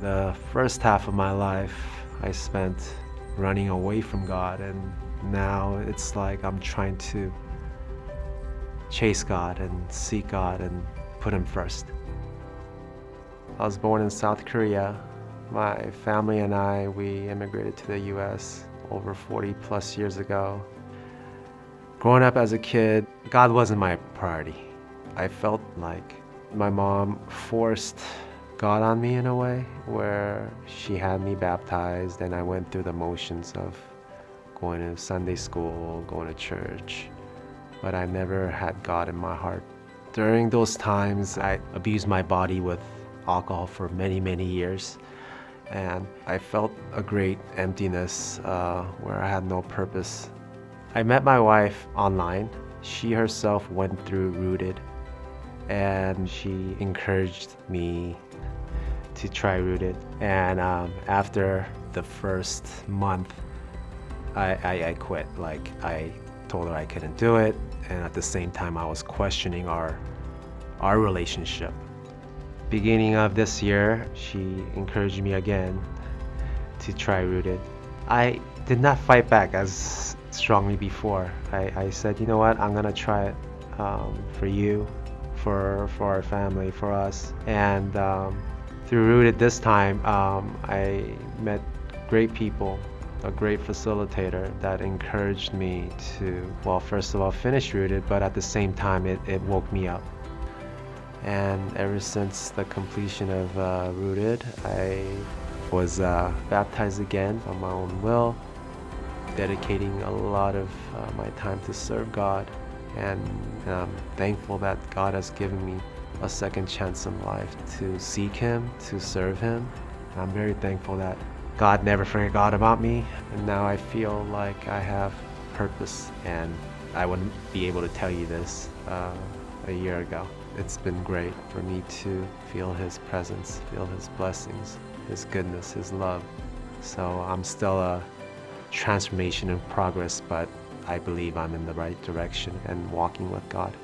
The first half of my life I spent running away from God, and now it's like I'm trying to chase God and seek God and put Him first. I was born in South Korea. My family and I, we immigrated to the US over 40 plus years ago. Growing up as a kid, God wasn't my priority. I felt like my mom forced God on me in a way where she had me baptized and I went through the motions of going to Sunday school, going to church, but I never had God in my heart. During those times, I abused my body with alcohol for many, many years. And I felt a great emptiness uh, where I had no purpose. I met my wife online. She herself went through Rooted and she encouraged me to try Rooted. And um, after the first month, I, I, I quit. Like, I told her I couldn't do it. And at the same time, I was questioning our, our relationship. Beginning of this year, she encouraged me again to try Rooted. I did not fight back as strongly before. I, I said, you know what, I'm gonna try it um, for you, for for our family, for us. And um, through Rooted this time, um, I met great people, a great facilitator that encouraged me to, well, first of all, finish Rooted, but at the same time, it, it woke me up. And ever since the completion of uh, Rooted, I was uh, baptized again on my own will, dedicating a lot of uh, my time to serve God. And I'm thankful that God has given me a second chance in life to seek Him, to serve Him. I'm very thankful that God never forgot about me, and now I feel like I have purpose. And I wouldn't be able to tell you this uh, a year ago. It's been great for me to feel His presence, feel His blessings, His goodness, His love. So I'm still a transformation in progress, but I believe I'm in the right direction and walking with God.